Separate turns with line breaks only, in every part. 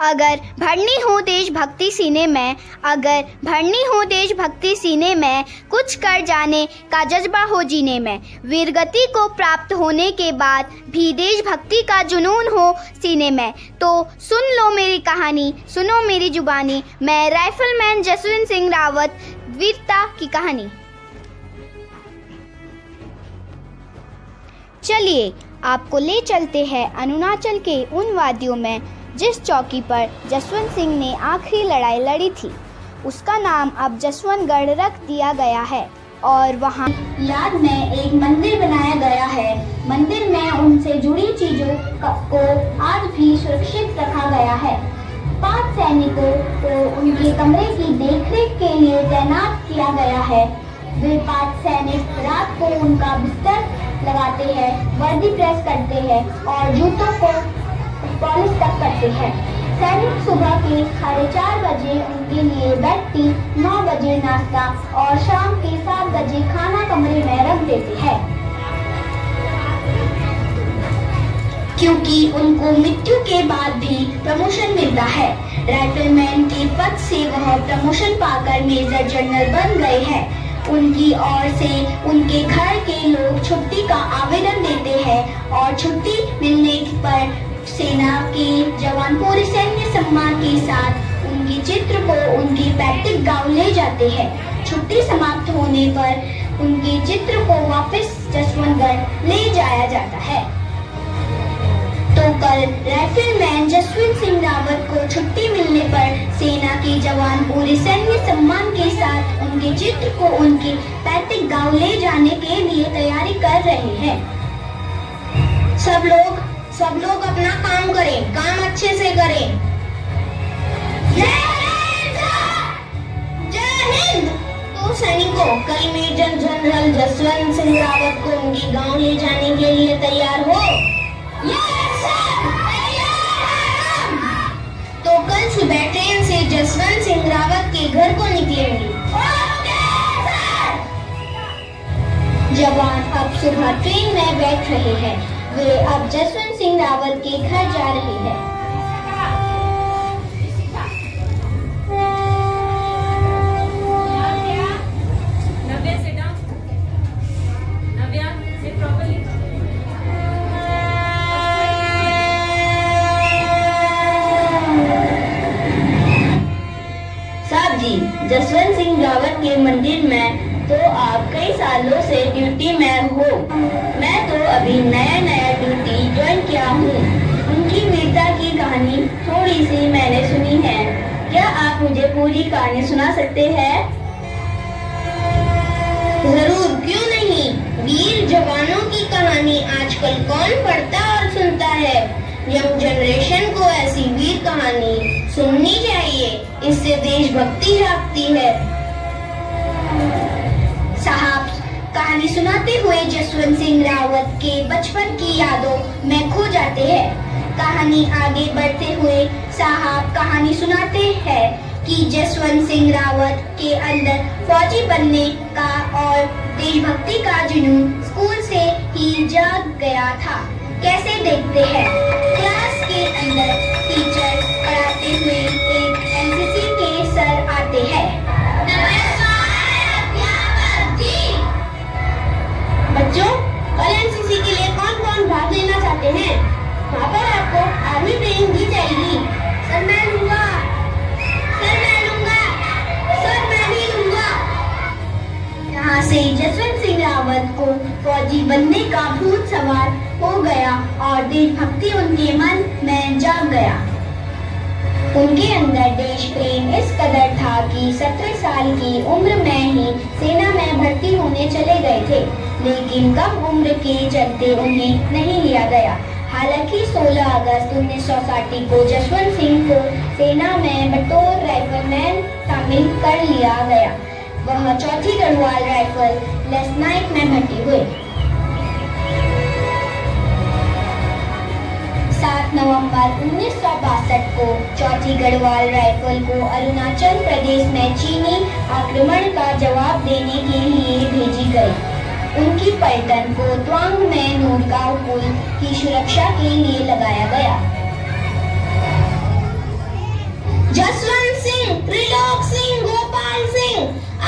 अगर भरनी हो देशभक्ति सीने में, अगर भरनी हो देशभक्ति सीने में, कुछ कर जाने का जज्बा हो जीने में। वीरगति को प्राप्त होने के बाद भी देशभक्ति का जुनून हो सीने में। तो सुन लो मेरी कहानी, सुनो मेरी जुबानी। मैं राइफलमैन जसवंत सिंह रावत, वीरता की कहानी। चलिए, आपको ले चलते हैं अरुणाचल के उन वादियों में जिस चौकी पर जसवंत सिंह ने आखिरी लड़ाई लड़ी थी, उसका नाम अब जसवंतगढ़ रख दिया गया है और वहाँ याद में एक मंदिर बनाया गया है। मंदिर में उनसे जुड़ी चीज़ों को आज भी सुरक्षित रखा गया है। पाँच सैनिकों को उनके कमरे की देखरेख के लिए तैनात किया गया है। वे पाँच सैनिक रात को उनका बिस्तर लगाते हैं, वर्दी प्रेस करते हैं और जूतों को पॉलिश तक करते हैं। सैनिक सुबह के साढ़े चार बजे उनके लिए बेड टी नौ बजे नाश्ता और शाम के सात बजे खाना कमरे में रख देते हैं। क्योंकि उनको मृत्यु के बाद भी प्रमोशन मिलता है। राइफलमैन के पद से वह प्रमोशन पाकर मेजर जनरल बन गए हैं। उनकी ओर से उनके घर के लोग छुट्टी का आवेदन देते हैं और छुट्टी मिलने पर सेना के जवान पूरे सैन्य सम्मान के साथ उनके चित्र को उनके पैतृक गाँव ले जाते हैं। छुट्टी समाप्त होने पर उनके चित्र को वापस जसवंतगढ़ ले जाया जाता है। तो कल राइफलमैन जसवंत सिंह रावत को छुट्टी मिलने पर सेना के जवान पूरे सैन्य सम्मान के साथ उनके चित्र को उनके पैतृक गाँव ले जाने के लिए तैयारी कर रहे हैं। सब लोग सब लोग अपना काम करें, काम अच्छे से करें। हिंद! तो कल मेजर जनरल जसवंत सिंह रावत को उनके गाँव ले जाने के लिए तैयार हो। तो कल सुबह ट्रेन से जसवंत सिंह रावत के घर को निकलेंगे। जवान, अब सुबह ट्रेन में बैठ रहे हैं। वे अब जसवंत सिंह रावत के घर जा रहे हैं। जसवंत सिंह रावत के मंदिर में तो आप कई सालों से ड्यूटी में हो। मैं तो अभी नया नया ड्यूटी ज्वाइन किया हूँ। उनकी वीरता की कहानी थोड़ी सी मैंने सुनी है। क्या आप मुझे पूरी कहानी सुना सकते हैं? ज़रूर, क्यों नहीं? वीर जवानों की कहानी आजकल कौन पढ़ता और सुनता है? यंग जनरेशन को ऐसी वीर कहानी सुननी चाहिए। इससे देशभक्ति जागती है। साहब, कहानी सुनाते हुए जसवंत सिंह रावत के बचपन की यादों में खो जाते हैं। कहानी आगे बढ़ते हुए साहब कहानी सुनाते हैं कि जसवंत सिंह रावत के अंदर फौजी बनने का और देशभक्ति का जुनून स्कूल से ही जाग गया था। कैसे देखते हैं? क्लास के अंदर टीचर पढ़ाते हुए एक एनसीसी के सर आते हैं। बच्चों, कल एनसीसी के लिए कौन कौन भाग लेना चाहते हैं? वहाँ पर आपको आर्मी ट्रेनिंग दी जाएगी। सर, मैं लूँगा। सर, मैं लूँगा। सर, मैं भी लूँगा। यहाँ से जसवंत सिंह रावत को फौजी बनने का भूत सवार हो गया और देशभक्ति उनके मन में जाग गया। उनके अंदर देश प्रेम इस कदर था कि 17 साल की उम्र में ही सेना में भर्ती होने चले गए थे, लेकिन कम उम्र के चलते उन्हें नहीं लिया गया। हालाँकि 16 अगस्त उन्नीस सौ साठी को जसवंत सिंह को सेना में बटोर राइफलमैन शामिल कर लिया गया। वह चौथी गढ़वाल राइफल लेफ्टिनेंट में भर्ती हुए। सात नवंबर उन्नीस सौ बासठ को चौथी गढ़वाल राइफल को अरुणाचल प्रदेश में चीनी आक्रमण का जवाब देने के लिए भेजी गई। उनकी पर्यटन को त्वांग में नूरगांव पुल की सुरक्षा के लिए लगाया गया। जसवंत सिंह, त्रिलोक सिंह, गोपाल सिंह,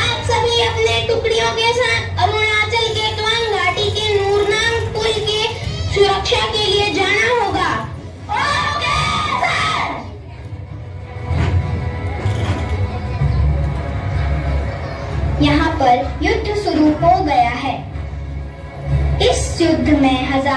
आप सभी अपने
टुकड़ियों के साथ अरुणाचल के त्वांग घाटी के नूरनांग पुल के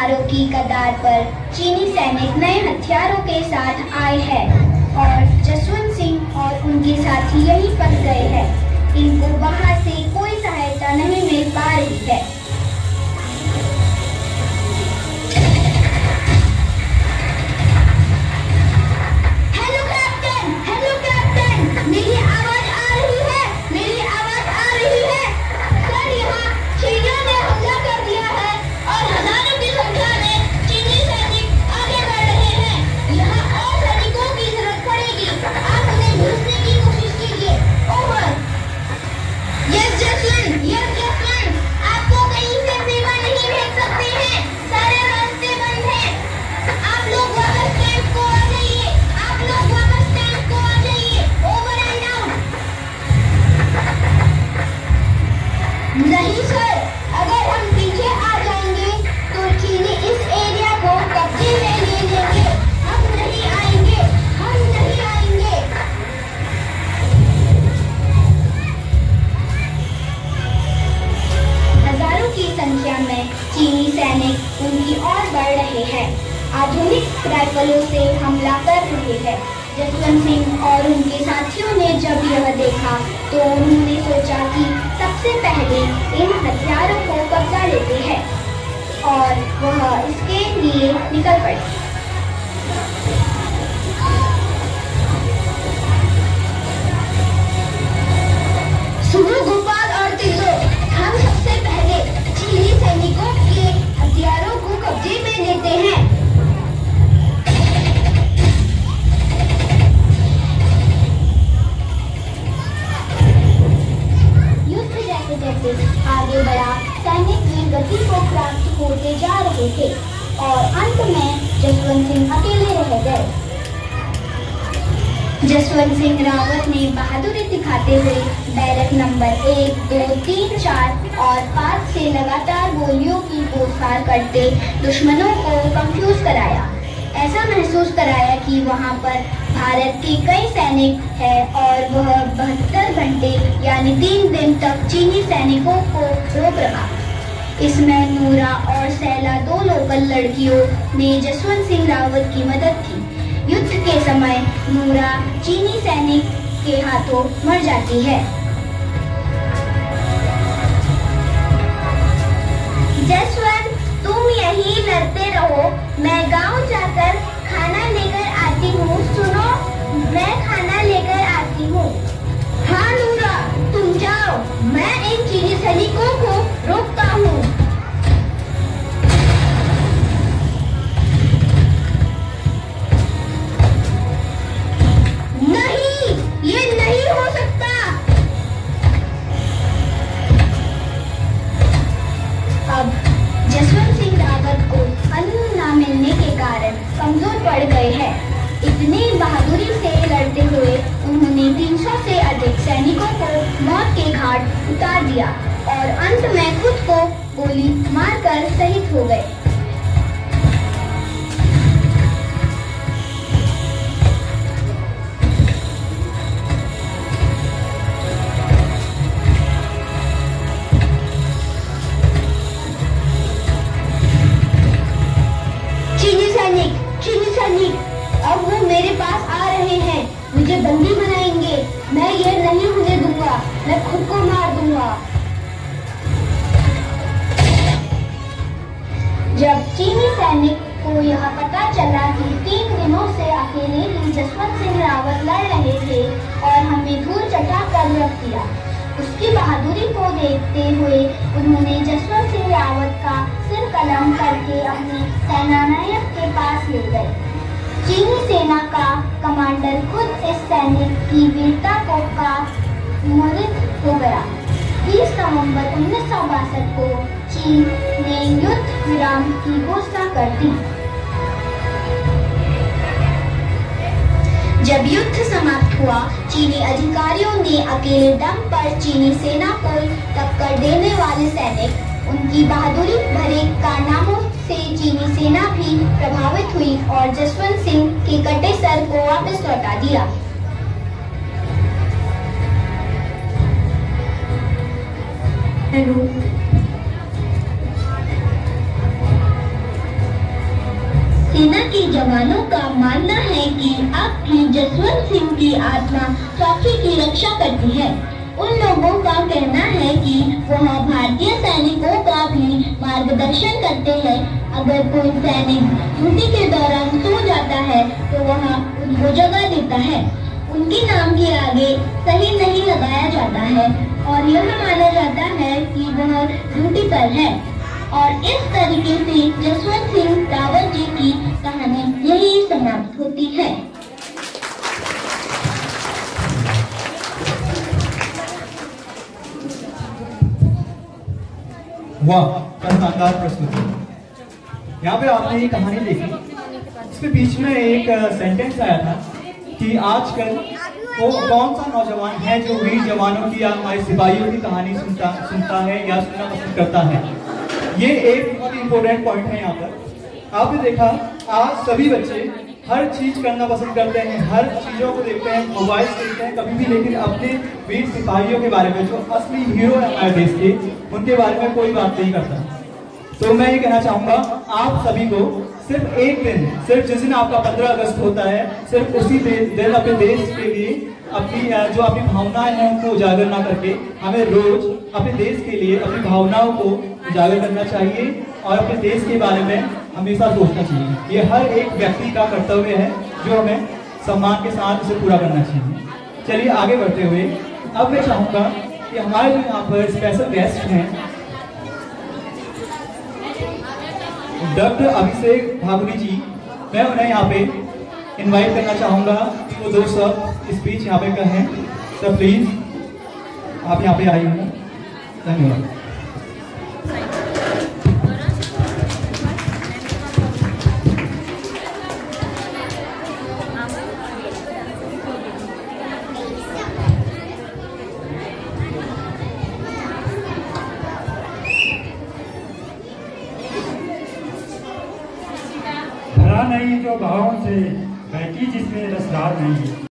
हज़ारों की कदार पर चीनी सैनिक नए हथियारों के साथ आए हैं और जसवंत सिंह और उनके साथी यहीं फंस गए हैं। और उनके साथियों ने जब यह देखा तो उन्होंने सोचा कि सबसे पहले इन हथियारों को कब्जा लेते हैं और वह इसके लिए निकल पड़े। थे बहादुरी दिखाते हुए बैरक नंबर एक, दो, तीन, चार और पाँच से लगातार गोलियों की गोलफार करते दुश्मनों को कंफ्यूज कराया। ऐसा महसूस कराया कि वहाँ पर भारत के कई सैनिक है और वह बहत्तर घंटे यानी तीन दिन तक चीनी सैनिकों को रोक रहा। इसमें नूरा और सैला दो लोकल लड़कियों ने जसवंत सिंह रावत की मदद की युद्ध के समय नूरा चीनी सैनिक के हाथों मर जाती है। जसवंत, तुम यही लड़ते रहो। मैं गाँव जाकर खाना लेकर आती हूँ। सुनो, मैं खाना लेकर आती हूँ। हाँ नूरा, तुम जाओ। मैं इन चीनी सैनिकों को उतार दिया और अंत में खुद को गोली मारकर शहीद हो गए। मैं खुद को मार दूँगा। जब चीनी सैनिक को यह पता चला कि तीन दिनों से अकेले ही जसवंत सिंह रावत लड़ रहे थे और हमें धूल चटा कर रख दिया, उसकी बहादुरी को देखते हुए उन्होंने जसवंत सिंह रावत का सिर कलम करके अपने सेनानायक के पास ले गए। चीनी सेना का कमांडर खुद इस सैनिक की वीरता को का मोहित हो गया 30 नवंबर उन्नीस सौ बासठ को चीन ने युद्ध विराम की घोषणा कर दी। जब युद्ध समाप्त हुआ, चीनी अधिकारियों ने अकेले दम पर चीनी सेना को टक्कर देने वाले सैनिक, उनकी बहादुरी भरे कारनामों से चीनी सेना भी प्रभावित हुई और जसवंत सिंह के कटे सर को वापस लौटा दिया। हेलो। सेना के जवानों का मानना है कि भी जसवंत सिंह की आत्मा चौकी की रक्षा करती है। उन लोगों का कहना है कि वह भारतीय सैनिकों का भी मार्गदर्शन करते हैं। अगर कोई सैनिक ड्यूटी के दौरान सो जाता है तो वह उनको जगह देता है। उनके नाम के आगे सही नहीं लगाया जाता है। और यह माना जाता है कि वह पर है। और इस तरीके से जसवंत सिंह रावत जी की कहानी यही समाप्त होती है।
शानदार प्रस्तुति यहाँ पे आपने ये कहानी देखी। इसके बीच में एक सेंटेंस आया था कि आजकल वो कौन सा नौजवान है जो वीर जवानों की या हमारे सिपाहियों की कहानी सुनता सुनता है या सुनना पसंद करता है? ये एक बहुत इंपॉर्टेंट पॉइंट है यहाँ पर। आपने देखा, आज सभी बच्चे हर चीज़ करना पसंद करते हैं, हर चीज़ों को देखते हैं मोबाइल देखते हैं, कभी भी, लेकिन अपने वीर सिपाहियों के बारे में, जो असली हीरो है हमारे देश के, उनके बारे में कोई बात नहीं करता। तो मैं ये कहना चाहूँगा, आप सभी को सिर्फ़ एक दिन, सिर्फ़ जिस दिन आपका पंद्रह अगस्त होता है, सिर्फ़ उसी दिन दिन अपने देश के लिए अपनी जो अपनी भावनाएँ हैं उनको उजागर ना करके, हमें रोज अपने देश के लिए अपनी भावनाओं को उजागर करना चाहिए और अपने देश के बारे में हमेशा सोचना चाहिए। ये हर एक व्यक्ति का कर्तव्य है, जो हमें सम्मान के साथ इसे पूरा करना चाहिए। चलिए आगे बढ़ते हुए, अब मैं चाहूँगा कि हमारे जो यहाँ पर स्पेशल गेस्ट हैं डॉक्टर अभिषेक भागुरी जी, मैं उन्हें यहाँ पे इनवाइट करना चाहूँगा वो दो सब स्पीच यहाँ पे कहें। सर प्लीज़ आप यहाँ पे आइए। धन्यवाद।
भरा नहीं जो भावों से बहकी जिसमें रसदार नहीं